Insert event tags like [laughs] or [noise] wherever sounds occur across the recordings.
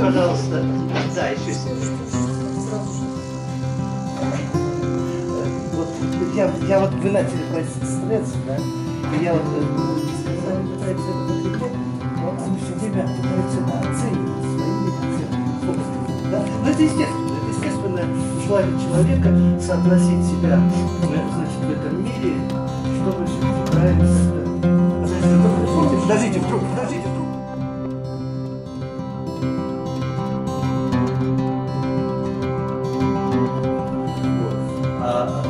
пожалуйста. Да, еще Вот я, я вот вы начали просить средств, да? И я вот пытается это закреплять, но он все время пытается оценивать своими собственными. Да? Но это естественно, это естественно желание человека соотносить себя значит, в этом мире, чтобы все-таки правильно Подождите, подождите, вдруг, подождите,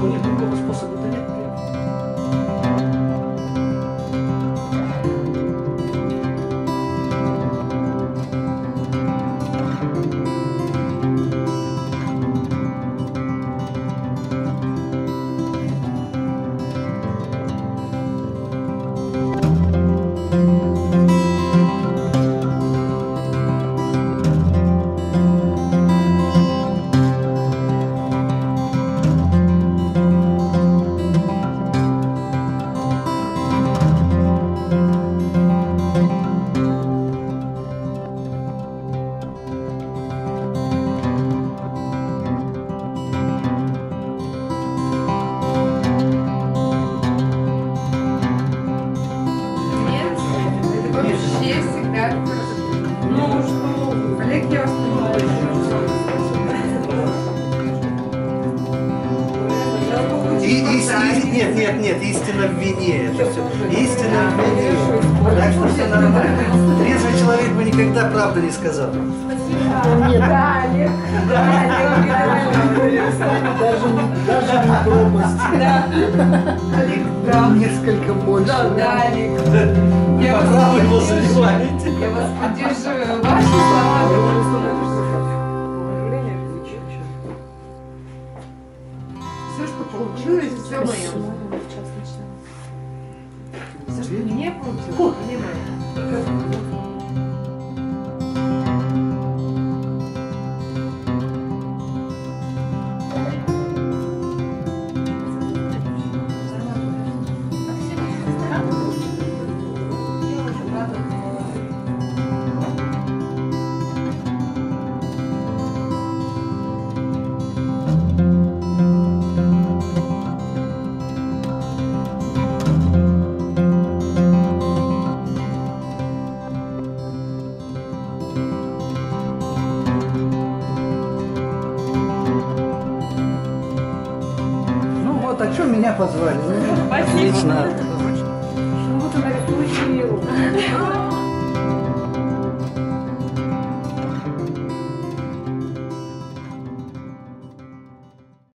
único. Всегда Ну что? Олег, я вас И, и- и- нет, нет, нет, истина в вине это все. Истина в вине. Так что все нормально. Трезвый человек бы никогда правду не сказал. Да, Олег, да, Олег, [laughs] Даже, пропасть. да. Олег, да. Несколько больше. Да, да, Олег. Я По вас, праву его заливаете. я вас поддерживаю. Ваши слова. Все, что получилось, все мое. Все, что не получилось, А что меня позвали? Спасибо. Отлично. Она получил.